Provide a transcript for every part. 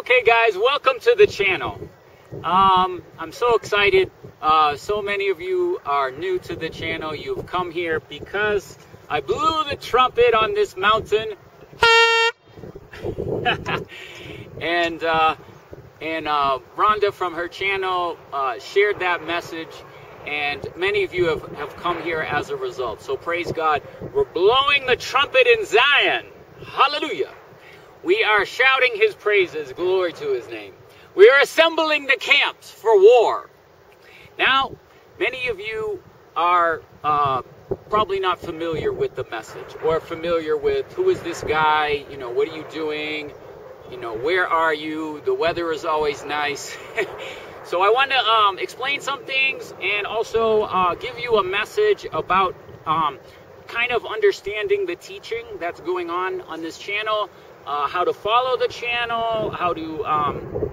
Okay, guys, welcome to the channel. Um, I'm so excited. Uh, so many of you are new to the channel. You've come here because I blew the trumpet on this mountain. and uh, and uh, Rhonda from her channel uh, shared that message, and many of you have, have come here as a result. So praise God. We're blowing the trumpet in Zion. Hallelujah. We are shouting his praises. Glory to his name. We are assembling the camps for war. Now, many of you are uh, probably not familiar with the message or familiar with who is this guy, you know, what are you doing, you know, where are you, the weather is always nice. so I want to um, explain some things and also uh, give you a message about um, kind of understanding the teaching that's going on on this channel, uh, how to follow the channel, how to, um,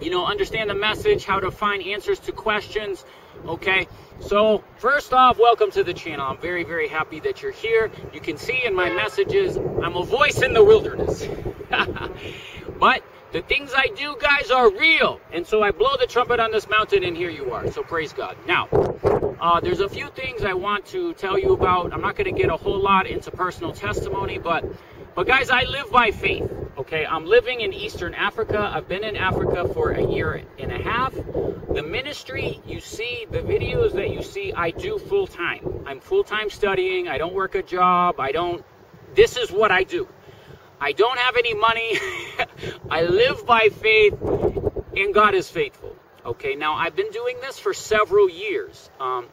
you know, understand the message, how to find answers to questions. Okay, so first off, welcome to the channel. I'm very, very happy that you're here. You can see in my messages, I'm a voice in the wilderness. but the things I do, guys, are real. And so I blow the trumpet on this mountain, and here you are. So praise God. Now, uh, there's a few things I want to tell you about. I'm not going to get a whole lot into personal testimony, but but guys, I live by faith. Okay, I'm living in Eastern Africa. I've been in Africa for a year and a half. The ministry you see, the videos that you see, I do full time. I'm full time studying. I don't work a job. I don't. This is what I do. I don't have any money. I live by faith, and God is faithful. Okay, now I've been doing this for several years. Um,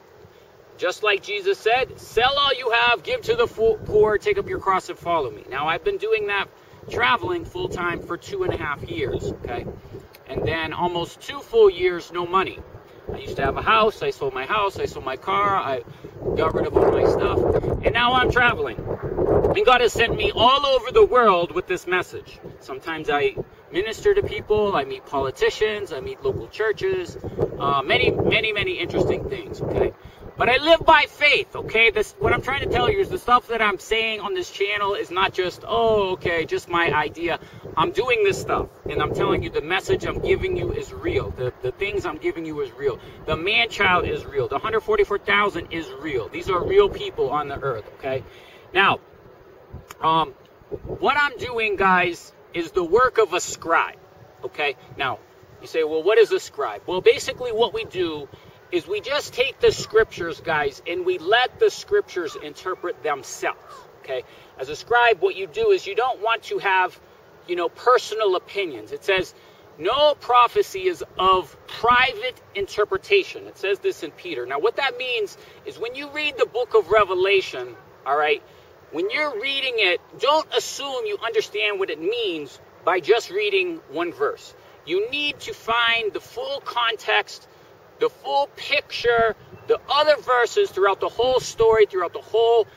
just like Jesus said, sell all you have, give to the poor, take up your cross and follow me. Now, I've been doing that traveling full time for two and a half years, okay? And then almost two full years, no money. I used to have a house, I sold my house, I sold my car, I got rid of all my stuff, and now I'm traveling. And God has sent me all over the world with this message. Sometimes I minister to people, I meet politicians, I meet local churches, uh, many, many, many interesting things, okay? But I live by faith, okay? This what I'm trying to tell you is the stuff that I'm saying on this channel is not just, oh, okay, just my idea. I'm doing this stuff, and I'm telling you the message I'm giving you is real. The, the things I'm giving you is real. The man-child is real. The 144,000 is real. These are real people on the earth, okay? Now, um, what I'm doing, guys, is the work of a scribe, okay? Now, you say, well, what is a scribe? Well, basically what we do is we just take the scriptures, guys, and we let the scriptures interpret themselves. Okay? As a scribe, what you do is you don't want to have, you know, personal opinions. It says, no prophecy is of private interpretation. It says this in Peter. Now, what that means is when you read the book of Revelation, all right, when you're reading it, don't assume you understand what it means by just reading one verse. You need to find the full context the full picture, the other verses throughout the whole story, throughout the whole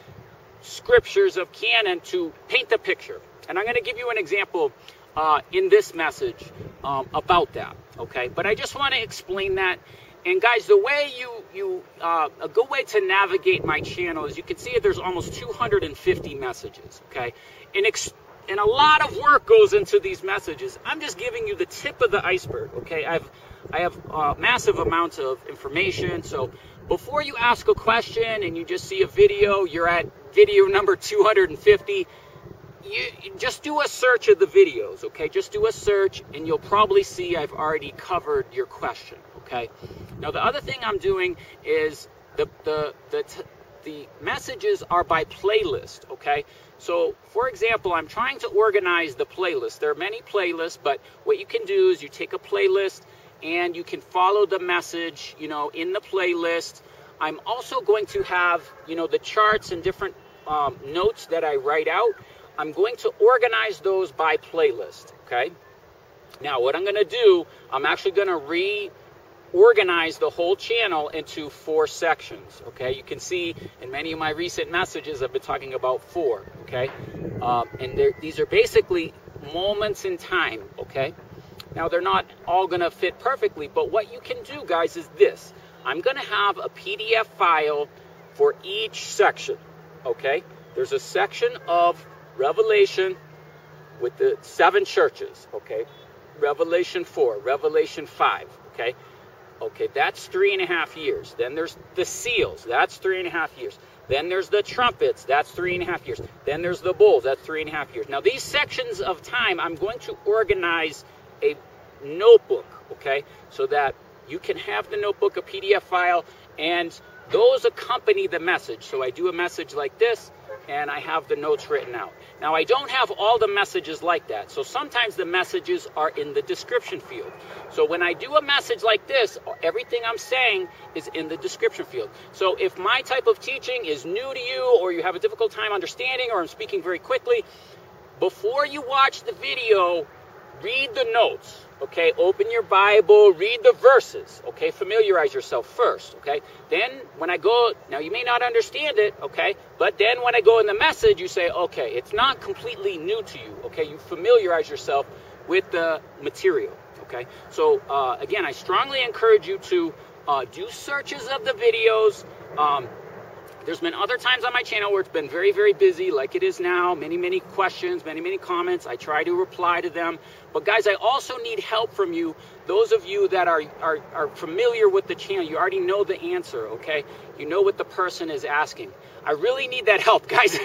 scriptures of canon to paint the picture. And I'm going to give you an example uh, in this message um, about that. Okay, but I just want to explain that. And guys, the way you you uh, a good way to navigate my channel is you can see there's almost 250 messages. Okay, and ex- and a lot of work goes into these messages. I'm just giving you the tip of the iceberg. Okay, I've I have massive amounts of information. So before you ask a question and you just see a video, you're at video number 250. You just do a search of the videos, okay? Just do a search and you'll probably see I've already covered your question, okay? Now the other thing I'm doing is the the the the messages are by playlist, okay? So, for example, I'm trying to organize the playlist. There are many playlists, but what you can do is you take a playlist and you can follow the message, you know, in the playlist. I'm also going to have, you know, the charts and different um, notes that I write out. I'm going to organize those by playlist, okay? Now, what I'm going to do, I'm actually going to reorganize the whole channel into four sections, okay? You can see in many of my recent messages, I've been talking about four, okay? Um, and these are basically moments in time, okay? Now, they're not all going to fit perfectly, but what you can do, guys, is this. I'm going to have a PDF file for each section, okay? There's a section of Revelation with the seven churches, okay? Revelation 4, Revelation 5, okay? Okay, that's three and a half years. Then there's the seals, that's three and a half years. Then there's the trumpets, that's three and a half years. Then there's the bowls, that's three and a half years. Now, these sections of time, I'm going to organize a notebook, okay, so that you can have the notebook, a PDF file, and those accompany the message. So I do a message like this, and I have the notes written out. Now, I don't have all the messages like that. So sometimes the messages are in the description field. So when I do a message like this, everything I'm saying is in the description field. So if my type of teaching is new to you, or you have a difficult time understanding, or I'm speaking very quickly, before you watch the video, read the notes okay? Open your bible read the verses okay? Familiarize yourself first okay? Then when i go now you may not understand it okay? But then when i go in the message you say okay it's not completely new to you okay? You familiarize yourself with the material okay? So uh, again i strongly encourage you to uh, do searches of the videos um, there's been other times on my channel where it's been very, very busy, like it is now. Many, many questions, many, many comments. I try to reply to them. But guys, I also need help from you. Those of you that are, are, are familiar with the channel, you already know the answer, okay? You know what the person is asking. I really need that help. Guys,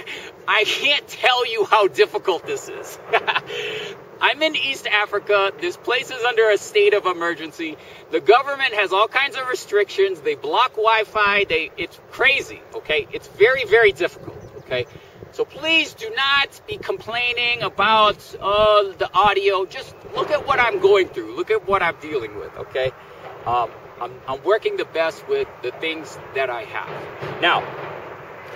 I can't tell you how difficult this is. I'm in East Africa. This place is under a state of emergency. The government has all kinds of restrictions. They block Wi-Fi. They it's crazy, okay? It's very very difficult, okay? So please do not be complaining about uh, the audio. Just look at what I'm going through. Look at what I'm dealing with, okay? Um, I'm, I'm working the best with the things that I have. Now,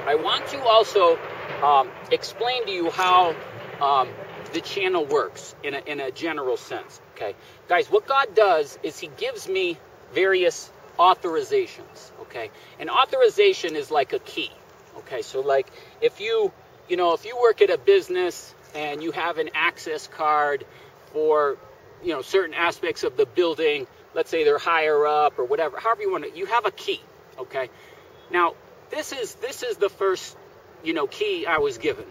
I want to also um, explain to you how um, the channel works in a, in a general sense. Okay, guys, what God does is He gives me various authorizations. Okay, an authorization is like a key. Okay, so like if you, you know, if you work at a business and you have an access card for, you know, certain aspects of the building, let's say they're higher up or whatever, however you want to, you have a key. Okay, now this is this is the first, you know, key I was given.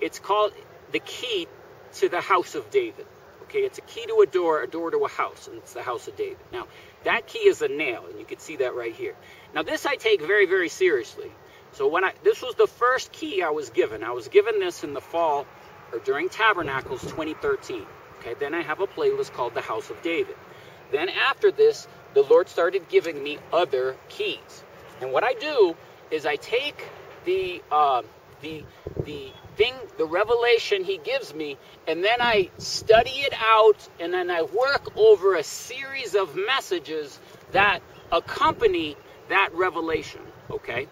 It's called the key to the house of David. Okay, it's a key to a door, a door to a house, and it's the house of David. Now, that key is a nail, and you can see that right here. Now, this I take very, very seriously. So when I, this was the first key I was given. I was given this in the fall, or during Tabernacles 2013. Okay, then I have a playlist called The House of David. Then after this, the Lord started giving me other keys. And what I do is I take the, uh, the, the thing, the revelation he gives me, and then I study it out, and then I work over a series of messages that accompany that revelation. Okay?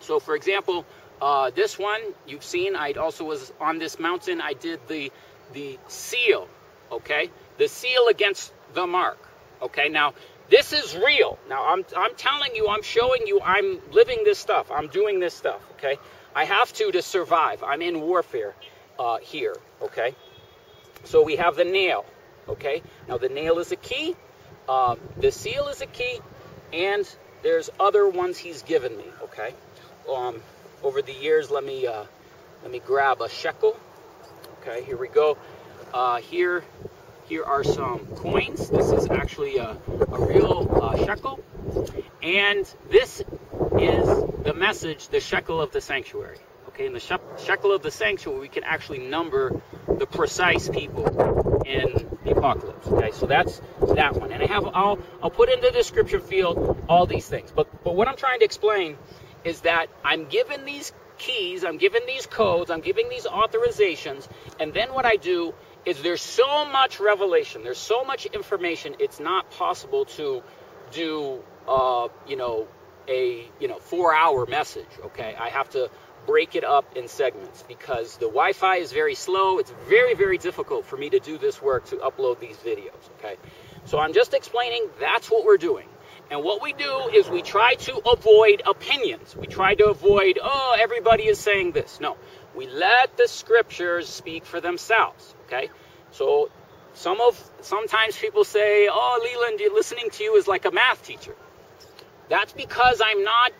So, for example, uh, this one you've seen, I also was on this mountain, I did the, the seal. Okay? The seal against the mark. Okay? Now, this is real. Now, I'm, I'm telling you, I'm showing you, I'm living this stuff. I'm doing this stuff. Okay? I have to to survive. I'm in warfare uh, here, okay? So we have the nail, okay? Now the nail is a key, um, the seal is a key, and there's other ones he's given me, okay? Um, over the years, let me uh, let me grab a shekel. Okay, here we go. Uh, here, here are some coins. This is actually a, a real uh, shekel, and this is the message, the shekel of the sanctuary. Okay, in the shekel of the sanctuary, we can actually number the precise people in the apocalypse. Okay, so that's that one. And I have I'll I'll put in the description field all these things. But but what I'm trying to explain is that I'm given these keys, I'm given these codes, I'm giving these authorizations, and then what I do is there's so much revelation, there's so much information, it's not possible to do uh, you know a you know four hour message okay? I have to break it up in segments because the wi-fi is very slow. It's very very difficult for me to do this work to upload these videos okay? So i'm just explaining that's what we're doing. And what we do is we try to avoid opinions. We try to avoid oh everybody is saying this. No we let the scriptures speak for themselves okay so some of sometimes people say oh Leeland listening to you is like a math teacher that's because I'm not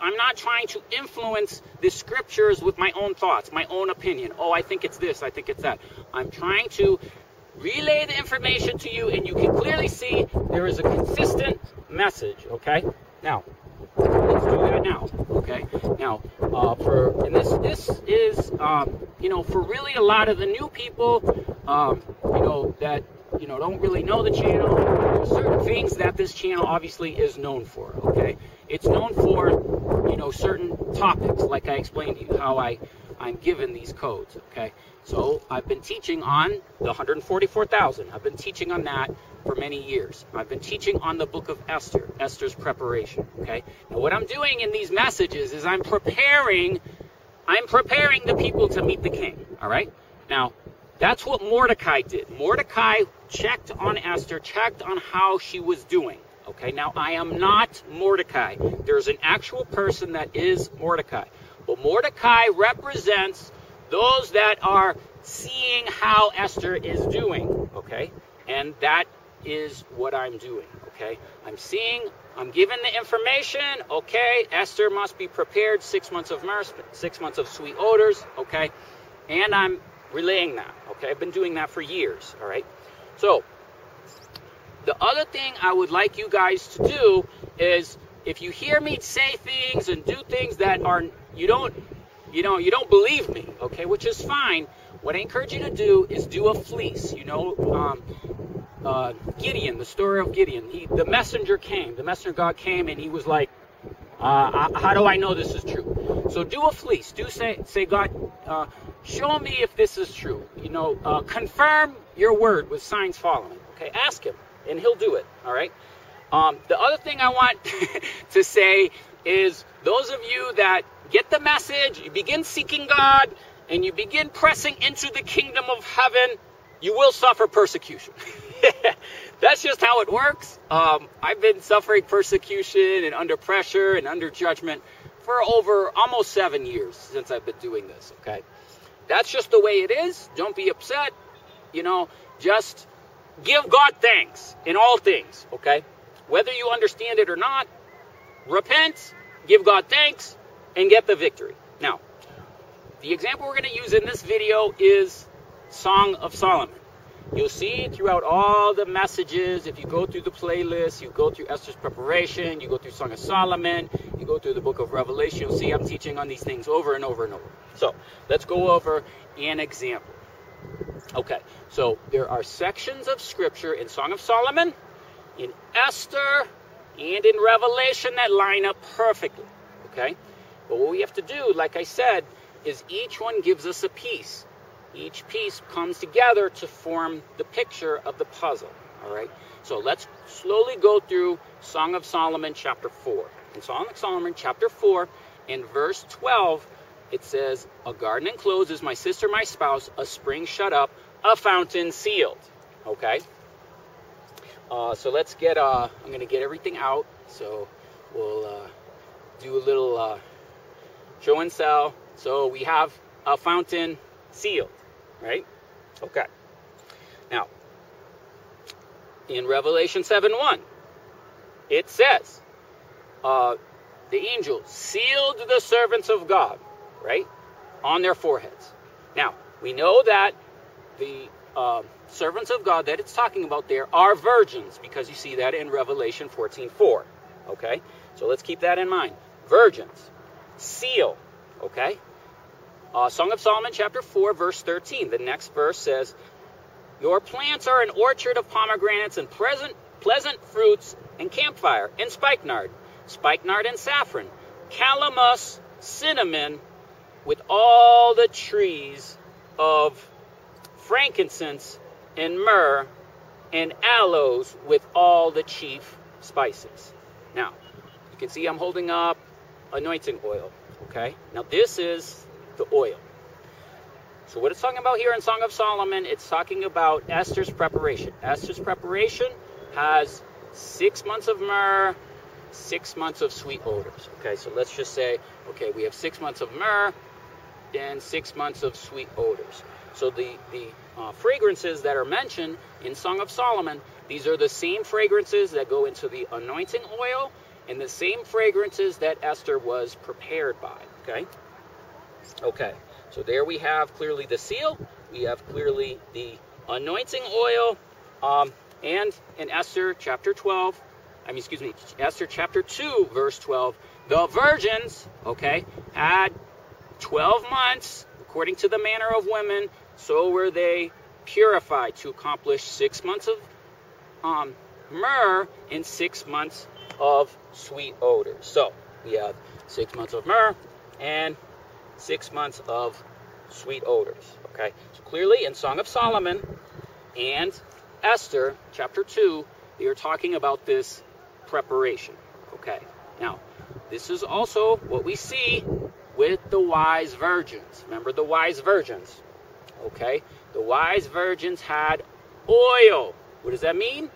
I'm not trying to influence the scriptures with my own thoughts, my own opinion. Oh, I think it's this, I think it's that. I'm trying to relay the information to you, and you can clearly see there is a consistent message. Okay. Now, let's do that now. Okay. Now, uh, for and this this is um, you know for really a lot of the new people, um, you know that you know don't really know the channel. There's certain things that this channel obviously is known for. Okay. It's known for you know certain topics, like I explained to you how I I'm given these codes. Okay. So I've been teaching on the 144,000. I've been teaching on that for many years. I've been teaching on the book of Esther, Esther's preparation. Okay. Now what I'm doing in these messages is I'm preparing, I'm preparing the people to meet the king. All right. Now that's what Mordecai did. Mordecai checked on Esther, checked on how she was doing. Okay. Now I am not Mordecai. There's an actual person that is Mordecai. But Mordecai represents those that are seeing how Esther is doing, okay? And that is what I'm doing, okay? I'm seeing, I'm given the information, okay? Esther must be prepared, six months of myrrh, six months of sweet odors, okay? And I'm relaying that, okay? I've been doing that for years, all right? So, the other thing I would like you guys to do is if you hear me say things and do things that are you don't you know you don't believe me okay which is fine. What i encourage you to do is do a fleece you know um, uh, gideon the story of gideon. He the messenger came the messenger god came and he was like uh, how do i know this is true? So do a fleece do say say god uh, show me if this is true you know uh, confirm your word with signs following okay? Ask him and he'll do it all right um, the other thing i want to say is those of you that get the message, you begin seeking God, and you begin pressing into the kingdom of heaven, you will suffer persecution. That's just how it works. Um, I've been suffering persecution and under pressure and under judgment for over almost seven years since I've been doing this, okay? That's just the way it is. Don't be upset. You know, just give God thanks in all things, okay? Whether you understand it or not, repent, give God thanks, and get the victory. Now, the example we're going to use in this video is Song of Solomon. You'll see throughout all the messages, if you go through the playlist, you go through Esther's preparation, you go through Song of Solomon, you go through the book of Revelation, you'll see I'm teaching on these things over and over and over. So let's go over an example. Okay, so there are sections of scripture in Song of Solomon, in Esther, and in Revelation that line up perfectly. Okay? But what we have to do, like I said, is each one gives us a piece. Each piece comes together to form the picture of the puzzle. All right? So let's slowly go through Song of Solomon chapter 4. In Song of Solomon chapter 4, in verse 12, it says, A garden enclosed is my sister, my spouse, a spring shut up, a fountain sealed. Okay? Uh, so let's get, uh, I'm going to get everything out. So we'll uh, do a little uh, show and sell. So we have a fountain sealed, right? Okay. Now, in Revelation 7 1, it says, uh, the angel sealed the servants of God, right, on their foreheads. Now, we know that the uh, servants of God that it's talking about there are virgins, because you see that in Revelation 14 4. Okay? So let's keep that in mind. Virgins seal. Okay? Uh, Song of Solomon, chapter 4, verse 13. The next verse says, Your plants are an orchard of pomegranates and pleasant, pleasant fruits and camphire, and spikenard, spikenard and saffron, calamus, cinnamon, with all the trees of frankincense and myrrh and aloes with all the chief spices. Now, you can see I'm holding up anointing oil. Okay? Now, this is the oil. So, what it's talking about here in Song of Solomon, it's talking about Esther's preparation. Esther's preparation has six months of myrrh, six months of sweet odors. Okay, so let's just say, okay, we have six months of myrrh and six months of sweet odors. So the, the uh, fragrances that are mentioned in Song of Solomon, these are the same fragrances that go into the anointing oil and the same fragrances that Esther was prepared by. Okay? Okay, so there we have clearly the seal, we have clearly the anointing oil, um, and in Esther chapter 12, I mean, excuse me, Esther chapter 2, verse 12, the virgins, okay, had 12 months, according to the manner of women, so were they purified to accomplish six months of um, myrrh and six months of sweet odor. So we have six months of myrrh and six months of sweet odors. Okay, so clearly in Song of Solomon and Esther, chapter 2, they are talking about this preparation. Okay, now this is also what we see with the wise virgins. Remember the wise virgins? Okay, the wise virgins had oil. What does that mean?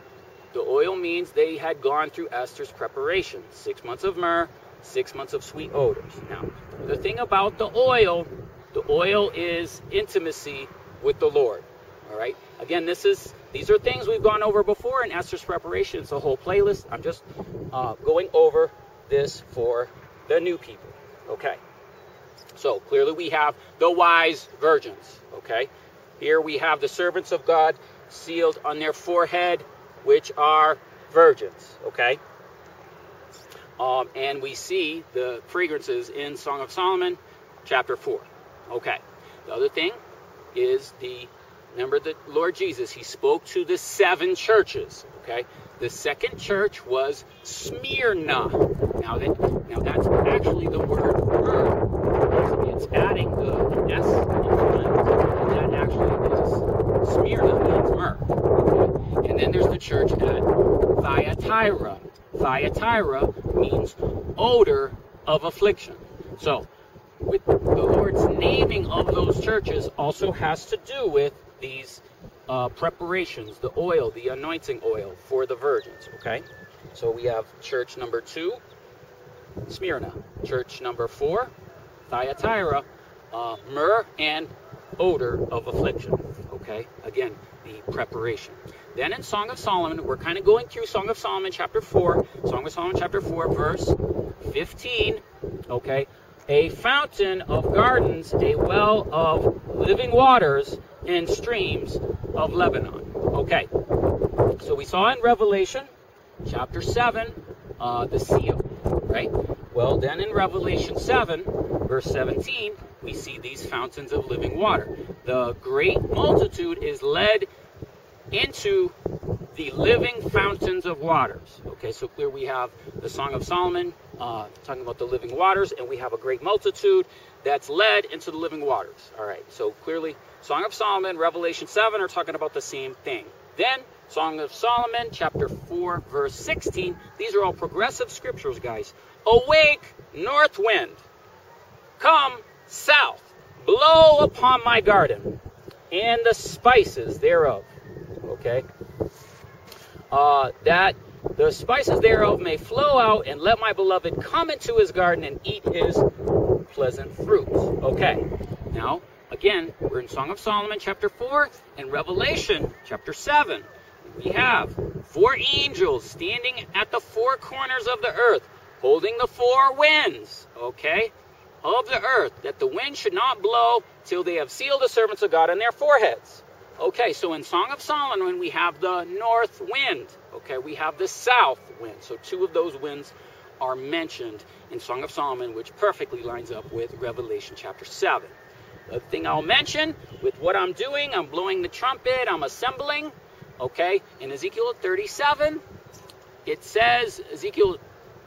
The oil means they had gone through Esther's preparation. Six months of myrrh, six months of sweet odors. Now, the thing about the oil, the oil is intimacy with the Lord. All right. Again, this is these are things we've gone over before in Esther's preparation. It's a whole playlist. I'm just uh, going over this for the new people. Okay. So clearly we have the wise virgins. Okay. Here we have the servants of God sealed on their forehead, which are virgins. Okay. Um, and we see the fragrances in Song of Solomon, chapter 4. Okay. The other thing is the, remember the Lord Jesus, he spoke to the seven churches. Okay. The second church was Smyrna. Now that now that's actually the word myrrh. It's adding the S in and that actually is Smyrna means myrrh. Okay. And then there's the church at Thyatira. Thyatira means odor of affliction. So, with the Lord's naming of those churches also has to do with these uh, preparations, the oil, the anointing oil for the virgins. Okay, so we have church number two, Smyrna. Church number four, Thyatira, uh, myrrh and odor of affliction. Okay, again, the preparation. Then in Song of Solomon, we're kind of going through Song of Solomon chapter 4, Song of Solomon chapter 4, verse 15. Okay, a fountain of gardens, a well of living waters, and streams of Lebanon. Okay, so we saw in Revelation chapter 7 uh, the seal, right? Well, then in Revelation 7, verse 17, we see these fountains of living water. The great multitude is led into the living fountains of waters. Okay, so here we have the Song of Solomon uh, talking about the living waters, and we have a great multitude that's led into the living waters. All right, so clearly, Song of Solomon, Revelation 7 are talking about the same thing. Then, Song of Solomon, chapter 4, verse 16. These are all progressive scriptures, guys. Awake, north wind. Come, south. Blow upon my garden and the spices thereof okay? Uh, that the spices thereof may flow out, and let my beloved come into his garden and eat his pleasant fruits. Okay, now, again, we're in Song of Solomon, chapter 4, and Revelation, chapter 7. We have four angels standing at the four corners of the earth, holding the four winds, okay, of the earth, that the wind should not blow till they have sealed the servants of God on their foreheads. Okay, so in Song of Solomon, we have the north wind. Okay, we have the south wind. So two of those winds are mentioned in Song of Solomon, which perfectly lines up with Revelation chapter 7. The thing I'll mention with what I'm doing, I'm blowing the trumpet, I'm assembling. Okay, in Ezekiel 37, it says, Ezekiel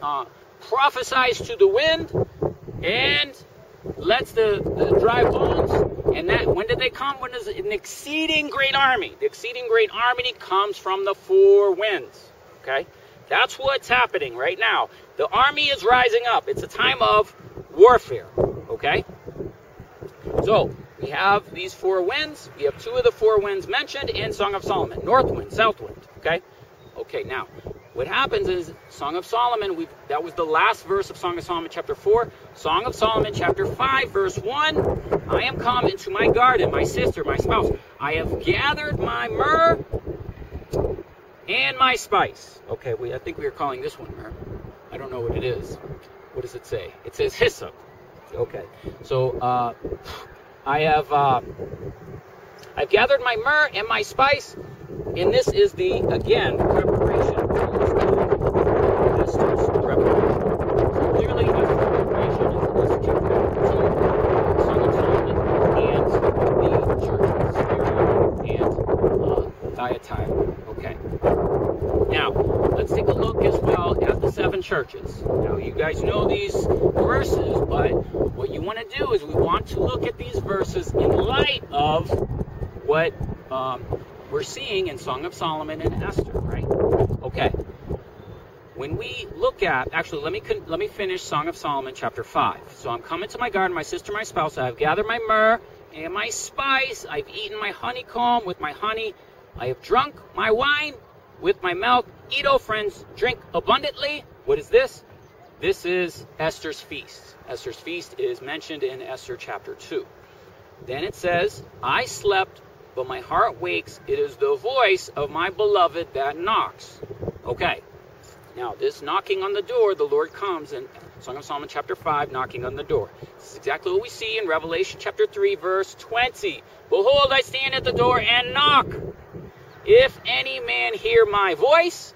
uh, prophesies to the wind and lets the, the dry bones and that when did they come? When is an exceeding great army? The exceeding great army comes from the four winds. Okay? That's what's happening right now. The army is rising up. It's a time of warfare. Okay? So, we have these four winds. We have two of the four winds mentioned in Song of Solomon. North wind, south wind. Okay? Okay, now, what happens is Song of Solomon, we that was the last verse of Song of Solomon chapter 4. Song of Solomon chapter 5 verse 1. I am come into my garden, my sister, my spouse. I have gathered my myrrh and my spice. Okay, we I think we are calling this one myrrh. I don't know what it is. What does it say? It says hyssop. Okay. So uh I have uh I've gathered my myrrh and my spice, and this is the, again, preparation. Esther's preparation. So clearly, Esther's preparation is this chapter 2, Song of Solomon, and the church of Syria and uh, Thyatira. Okay. Now, let's take a look as well seven churches. Now, you guys know these verses, but what you want to do is we want to look at these verses in light of what um, we're seeing in Song of Solomon and Esther, right? Okay. When we look at, actually, let me let me finish Song of Solomon, chapter five. So I'm coming to my garden, my sister, my spouse. I have gathered my myrrh and my spice. I've eaten my honeycomb with my honey. I have drunk my wine with my milk. Eat, O friends, drink abundantly. What is this? This is Esther's feast. Esther's feast is mentioned in Esther chapter 2. Then it says, I slept, but my heart wakes. It is the voice of my beloved that knocks. Okay. Now, this knocking on the door, the Lord comes in Song of Solomon chapter 5, knocking on the door. This is exactly what we see in Revelation chapter 3, verse 20. Behold, I stand at the door and knock. If any man hear my voice,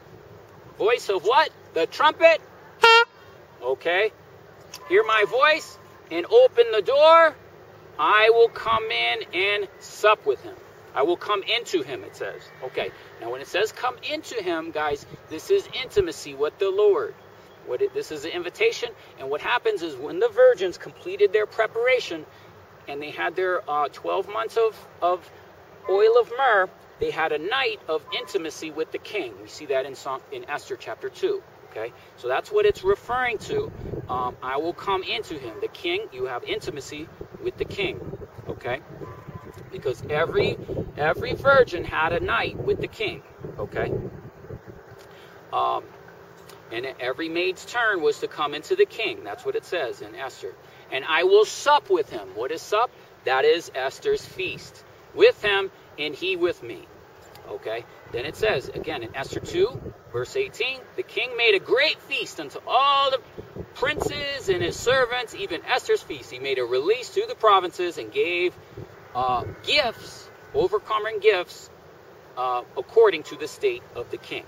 voice of what? The trumpet. Okay. Hear my voice and open the door. I will come in and sup with him. I will come into him, it says. Okay. Now, when it says come into him, guys, this is intimacy with the Lord. What it, this is an invitation. And what happens is when the virgins completed their preparation and they had their uh, 12 months of, of oil of myrrh, they had a night of intimacy with the king. We see that in, Song, in Esther chapter 2. Okay, so that's what it's referring to. Um, I will come into him. The king, you have intimacy with the king. Okay, because every every virgin had a night with the king. Okay, um, and every maid's turn was to come into the king. That's what it says in Esther. And I will sup with him. What is sup? That is Esther's feast with him and he with me. Okay? Then it says, again in Esther 2, verse 18, the king made a great feast unto all the princes and his servants, even Esther's feast. He made a release to the provinces and gave uh, gifts, overcoming gifts, uh, according to the state of the king.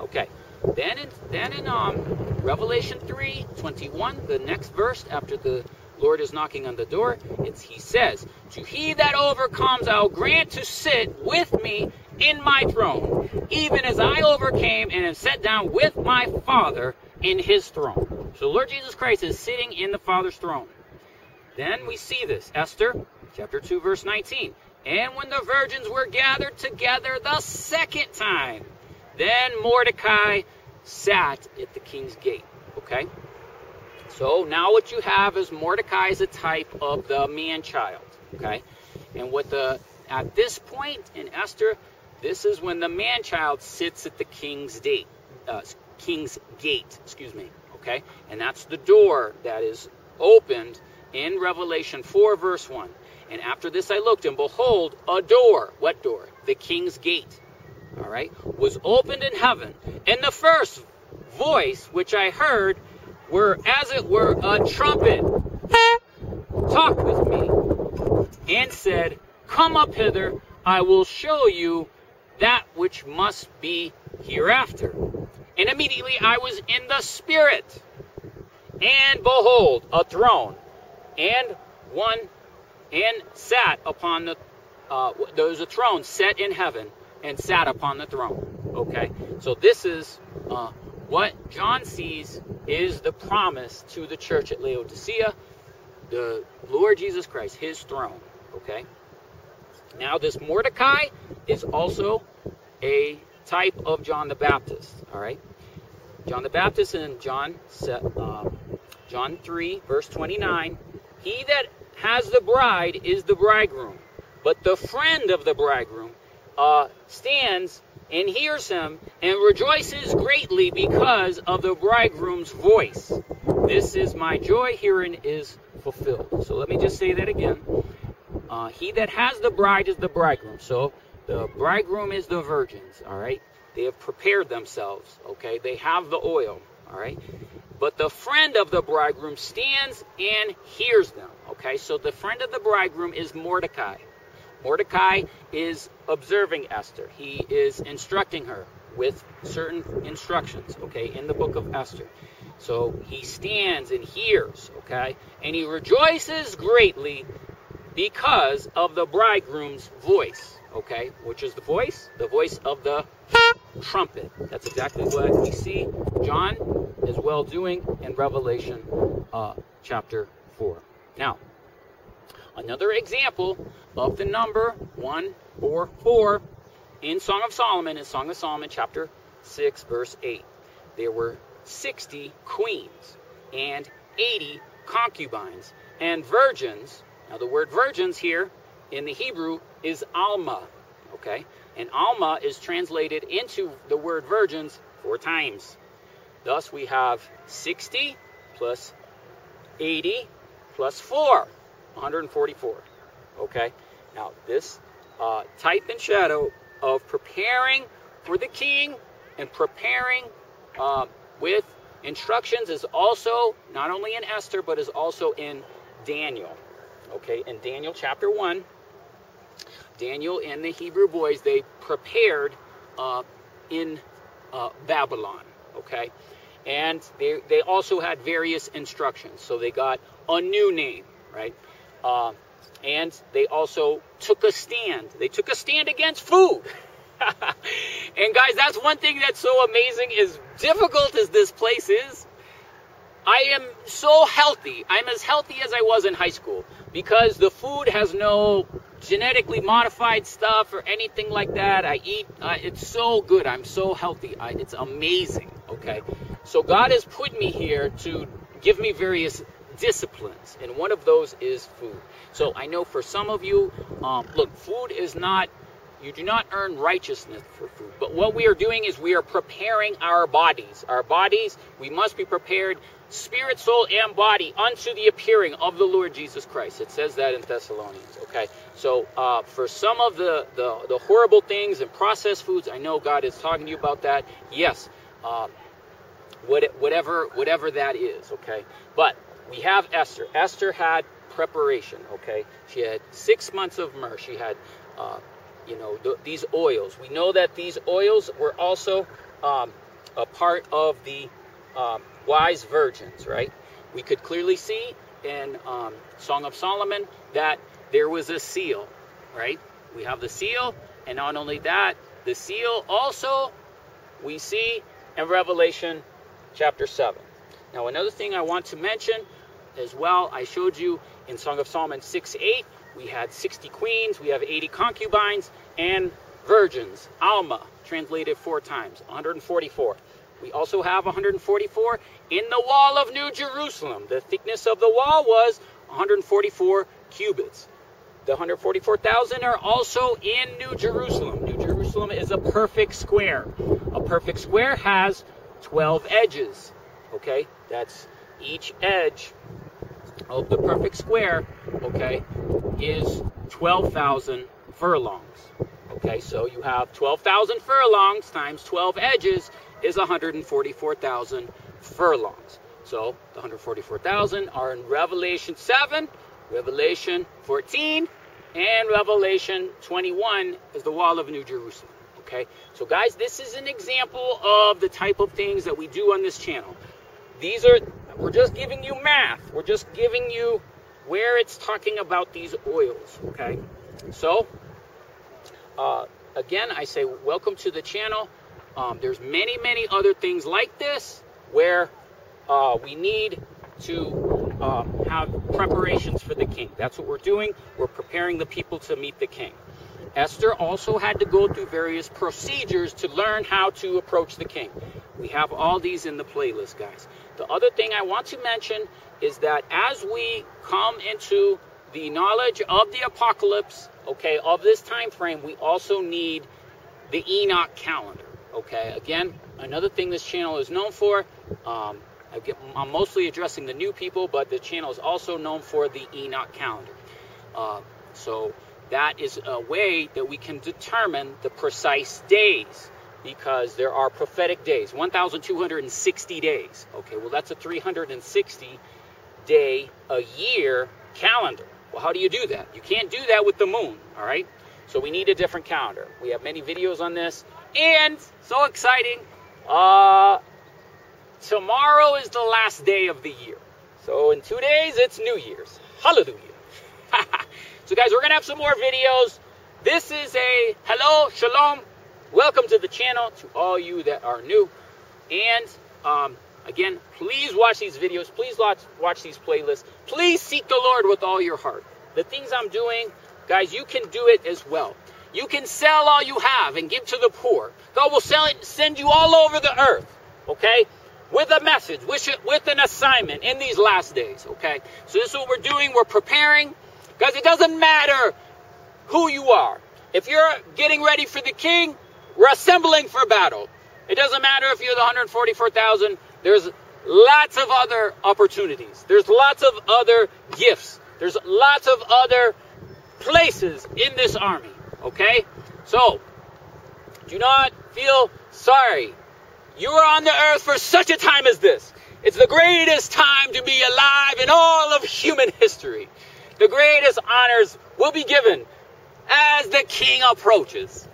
Okay. Then in, then in um, Revelation 3, 21, the next verse after the Lord is knocking on the door, it's, he says, To he that overcomes, I'll grant to sit with me in my throne, even as I overcame and am set down with my Father in his throne. So Lord Jesus Christ is sitting in the Father's throne. Then we see this, Esther chapter 2, verse 19. And when the virgins were gathered together the second time, then Mordecai sat at the king's gate. Okay? So now what you have is Mordecai is a type of the man child. Okay? And what the at this point in Esther, this is when the man child sits at the king's gate, uh, king's gate, excuse me. Okay, and that's the door that is opened in Revelation 4, verse 1. And after this I looked, and behold, a door. What door? The king's gate. All right, was opened in heaven, and the first voice which I heard were as it were a trumpet talked with me and said, Come up hither, I will show you that which must be hereafter. And immediately I was in the Spirit, and behold, a throne, and one, and sat upon the, uh, there was a throne set in heaven, and sat upon the throne. Okay, so this is uh, what John sees is the promise to the church at Laodicea, the Lord Jesus Christ, his throne. Okay, now, this Mordecai is also a type of John the Baptist. All right, John the Baptist in John uh, John 3 verse 29. He that has the bride is the bridegroom, but the friend of the bridegroom uh, stands and hears him and rejoices greatly because of the bridegroom's voice. This is my joy herein is fulfilled. So let me just say that again. Uh, he that has the bride is the bridegroom. So the bridegroom is the virgins, all right? They have prepared themselves, okay? They have the oil, all right? But the friend of the bridegroom stands and hears them, okay? So the friend of the bridegroom is Mordecai. Mordecai is observing Esther. He is instructing her with certain instructions, okay, in the book of Esther. So he stands and hears, okay, and he rejoices greatly because of the bridegroom's voice, okay, which is the voice, the voice of the trumpet. That's exactly what we see John as well doing in Revelation uh, chapter 4. Now, another example of the number 144 in Song of Solomon in Song of Solomon chapter 6 verse 8. There were 60 queens and 80 concubines and virgins. Now the word virgins here in the Hebrew is alma, okay? And alma is translated into the word virgins four times. Thus we have 60 plus 80 plus 4, 144. Okay? Now this uh, type and shadow of preparing for the king and preparing uh, with instructions is also not only in Esther, but is also in Daniel. Okay, in Daniel chapter 1, Daniel and the Hebrew boys, they prepared uh, in uh, Babylon. Okay, and they, they also had various instructions. So they got a new name, right? Uh, and they also took a stand. They took a stand against food. and guys, that's one thing that's so amazing. As difficult as this place is, I am so healthy. I'm as healthy as I was in high school because the food has no genetically modified stuff or anything like that. I eat, uh, it's so good. I'm so healthy. I, it's amazing. Okay. So God has put me here to give me various disciplines, and one of those is food. So I know for some of you, um, look, food is not you do not earn righteousness for food. But what we are doing is we are preparing our bodies. Our bodies, we must be prepared, spirit, soul, and body, unto the appearing of the Lord Jesus Christ. It says that in Thessalonians. Okay, so uh, for some of the, the, the horrible things and processed foods, I know God is talking to you about that. Yes, uh, whatever whatever that is. Okay, but we have Esther. Esther had preparation. Okay, she had six months of myrrh. She had uh, you know, th these oils. We know that these oils were also um, a part of the um, wise virgins, right? We could clearly see in um, Song of Solomon that there was a seal, right? We have the seal, and not only that, the seal also we see in Revelation chapter 7. Now, another thing I want to mention as well, I showed you in Song of Solomon 6 8 we had 60 queens, we have 80 concubines, and virgins, Alma, translated four times, 144. We also have 144 in the wall of New Jerusalem. The thickness of the wall was 144 cubits. The 144,000 are also in New Jerusalem. New Jerusalem is a perfect square. A perfect square has 12 edges. Okay, that's each edge of the perfect square, okay, is 12,000 furlongs. Okay, so you have 12,000 furlongs times 12 edges is 144,000 furlongs. So the 144,000 are in Revelation 7, Revelation 14, and Revelation 21 is the wall of New Jerusalem. Okay, so guys, this is an example of the type of things that we do on this channel. These are we're just giving you math. We're just giving you where it's talking about these oils, okay? So, uh, again, I say welcome to the channel. Um, there's many, many other things like this where uh, we need to um, have preparations for the king. That's what we're doing. We're preparing the people to meet the king. Esther also had to go through various procedures to learn how to approach the king. We have all these in the playlist, guys. The other thing I want to mention is that as we come into the knowledge of the apocalypse, okay, of this time frame, we also need the Enoch calendar, okay? Again, another thing this channel is known for, um, I am mostly addressing the new people, but the channel is also known for the Enoch calendar. Uh, so that is a way that we can determine the precise days because there are prophetic days 1260 days okay well that's a 360 day a year calendar Well, how do you do that? You can't do that with the moon, all right? So we need a different calendar. We have many videos on this. And so exciting. Uh, tomorrow is the last day of the year. So in two days, it's New Year's. Hallelujah. so guys, we're to have some more videos. This is a hello, shalom. Welcome to the channel to all you that are new. And um, again, please watch these videos. Please watch, watch these playlists. Please seek the Lord with all your heart. The things I'm doing, guys, you can do it as well. You can sell all you have and give to the poor. God will sell it, send you all over the earth, okay? With a message, with, with an assignment in these last days, okay? So this is what we're doing. We're preparing. Guys, it doesn't matter who you are. If you're getting ready for the king, we're assembling for battle. It doesn't matter if you're the 144,000. There's lots of other opportunities. There's lots of other gifts. There's lots of other places in this army. Okay? So, do not feel sorry. You are on the earth for such a time as this. It's the greatest time to be alive in all of human history. The greatest honors will be given as the king approaches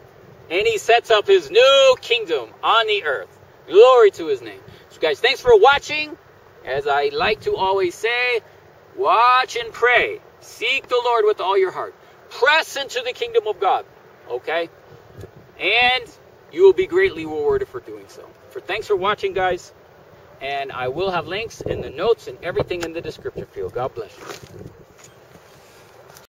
and he sets up his new kingdom on the earth. Glory to his name. So, guys, thanks for watching. As I like to always say, watch and pray. Seek the Lord with all your heart. Press into the kingdom of God. Okay? And you will be greatly rewarded for doing so. For thanks for watching, guys. And I will have links in the notes and everything in the description field. God bless you.